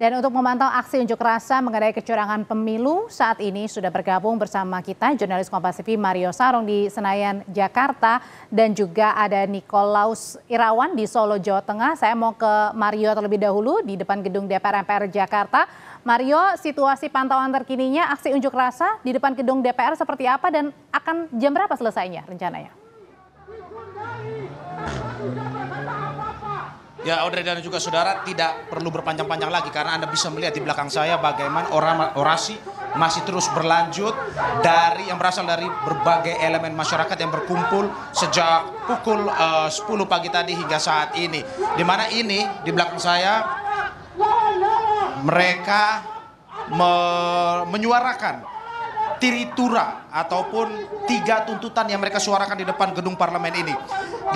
Dan untuk memantau aksi unjuk rasa mengenai kecurangan pemilu, saat ini sudah bergabung bersama kita jurnalis Kompas TV Mario Sarong di Senayan, Jakarta, dan juga ada Nikolaus Irawan di Solo, Jawa Tengah. Saya mau ke Mario terlebih dahulu di depan gedung DPR MPR Jakarta. Mario, situasi pantauan terkininya aksi unjuk rasa di depan gedung DPR seperti apa dan akan jam berapa selesainya rencananya? Ya Audrey dan juga saudara tidak perlu berpanjang-panjang lagi karena Anda bisa melihat di belakang saya bagaimana orasi masih terus berlanjut dari yang berasal dari berbagai elemen masyarakat yang berkumpul sejak pukul uh, 10 pagi tadi hingga saat ini. Di mana ini di belakang saya mereka me menyuarakan tiritura ataupun tiga tuntutan yang mereka suarakan di depan gedung parlemen ini.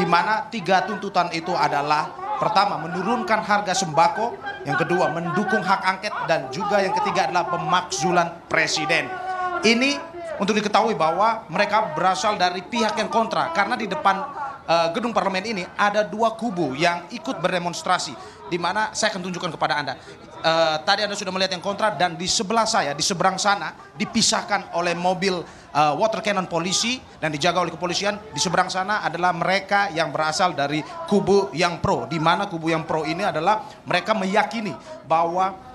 Di mana tiga tuntutan itu adalah Pertama, menurunkan harga sembako. Yang kedua, mendukung hak angket. Dan juga yang ketiga adalah pemakzulan presiden. Ini untuk diketahui bahwa mereka berasal dari pihak yang kontra. Karena di depan uh, gedung parlemen ini ada dua kubu yang ikut berdemonstrasi. Di mana saya akan tunjukkan kepada Anda. Uh, tadi Anda sudah melihat yang kontra dan di sebelah saya, di seberang sana dipisahkan oleh mobil uh, water cannon polisi dan dijaga oleh kepolisian. Di seberang sana adalah mereka yang berasal dari kubu yang pro. Di mana kubu yang pro ini adalah mereka meyakini bahwa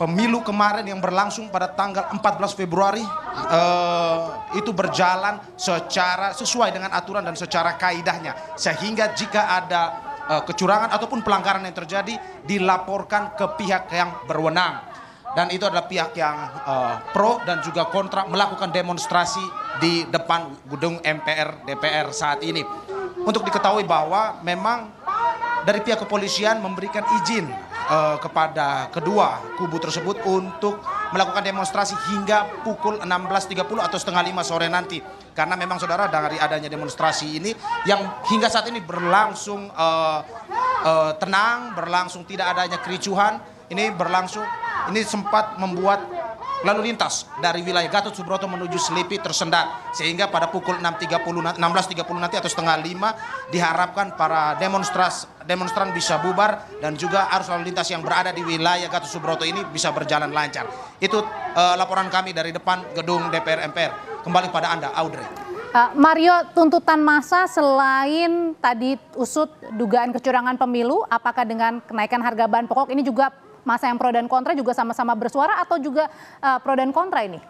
pemilu kemarin yang berlangsung pada tanggal 14 Februari uh, itu berjalan secara sesuai dengan aturan dan secara kaidahnya sehingga jika ada uh, kecurangan ataupun pelanggaran yang terjadi dilaporkan ke pihak yang berwenang dan itu adalah pihak yang uh, pro dan juga kontra melakukan demonstrasi di depan gedung MPR DPR saat ini. Untuk diketahui bahwa memang dari pihak kepolisian memberikan izin uh, kepada kedua kubu tersebut untuk melakukan demonstrasi hingga pukul 16.30 atau setengah lima sore nanti. Karena memang saudara dari adanya demonstrasi ini yang hingga saat ini berlangsung uh, uh, tenang, berlangsung tidak adanya kericuhan, ini berlangsung ini sempat membuat lalu lintas dari wilayah Gatot Subroto menuju Selipi tersendat sehingga pada pukul 6.30 16.30 nanti atau setengah lima diharapkan para demonstras demonstran bisa bubar dan juga arus lalu lintas yang berada di wilayah Gatot Subroto ini bisa berjalan lancar. Itu uh, laporan kami dari depan gedung DPR MPR. Kembali pada Anda, Audrey. Uh, Mario, tuntutan masa selain tadi usut dugaan kecurangan pemilu, apakah dengan kenaikan harga bahan pokok ini juga masa yang pro dan kontra juga sama-sama bersuara atau juga uh, pro dan kontra ini?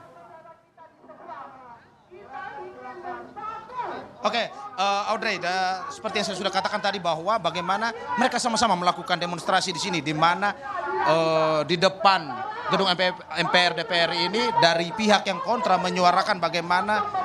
Oke, okay, uh, eh, Audrey, da, seperti yang saya sudah katakan tadi bahwa bagaimana mereka sama-sama melakukan demonstrasi di sini, di mana uh, di depan gedung MPR DPR ini dari pihak yang kontra menyuarakan bagaimana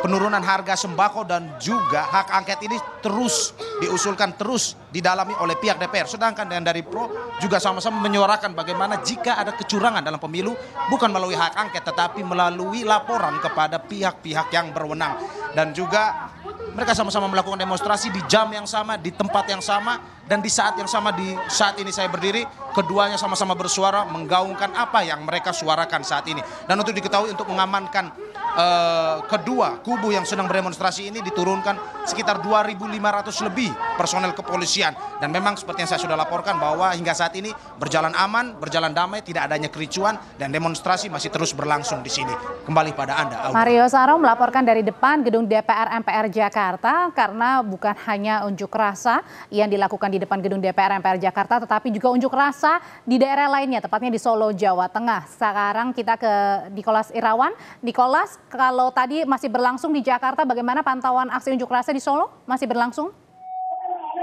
penurunan harga sembako dan juga hak angket ini terus diusulkan terus didalami oleh pihak DPR. Sedangkan yang dari pro juga sama-sama menyuarakan bagaimana jika ada kecurangan dalam pemilu bukan melalui hak angket tetapi melalui laporan kepada pihak-pihak yang berwenang. Dan juga mereka sama-sama melakukan demonstrasi di jam yang sama, di tempat yang sama, dan di saat yang sama di saat ini saya berdiri, keduanya sama-sama bersuara menggaungkan apa yang mereka suarakan saat ini. Dan untuk diketahui untuk mengamankan uh, kedua kubu yang sedang berdemonstrasi ini diturunkan sekitar 2.500 lebih personel kepolisian dan memang seperti yang saya sudah laporkan bahwa hingga saat ini berjalan aman, berjalan damai, tidak adanya kericuan dan demonstrasi masih terus berlangsung di sini. Kembali pada Anda. Audio. Mario Sarong melaporkan dari depan gedung DPR MPR Jakarta karena bukan hanya unjuk rasa yang dilakukan di depan gedung DPR MPR Jakarta tetapi juga unjuk rasa di daerah lainnya tepatnya di Solo, Jawa Tengah. Sekarang kita ke Nikolas Irawan. Nikolas, kalau tadi masih berlangsung di Jakarta, bagaimana pantauan aksi unjuk rasa di Solo? Masih berlangsung?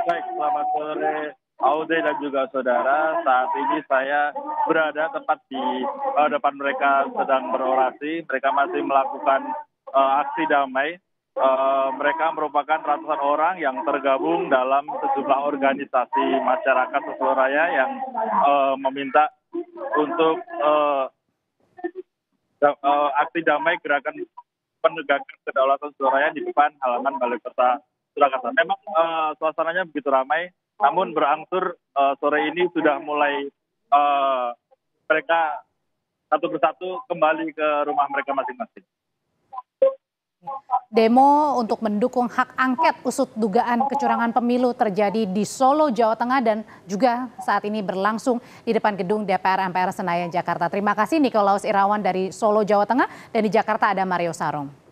Baik, selamat sore. Aude dan juga saudara, saat ini saya berada tepat di uh, depan mereka sedang berorasi. Mereka masih melakukan uh, aksi damai. Uh, mereka merupakan ratusan orang yang tergabung dalam sejumlah organisasi masyarakat seluruh raya yang uh, meminta untuk uh, uh, aksi damai gerakan penegakan kedaulatan Surabaya di depan halaman Balai Kota Surakarta. Memang uh, suasananya begitu ramai, namun berangsur uh, sore ini sudah mulai uh, mereka satu persatu kembali ke rumah mereka masing-masing. Demo untuk mendukung hak angket usut dugaan kecurangan pemilu terjadi di Solo, Jawa Tengah dan juga saat ini berlangsung di depan gedung DPR MPR Senayan, Jakarta. Terima kasih Nikolaus Irawan dari Solo, Jawa Tengah dan di Jakarta ada Mario Sarong.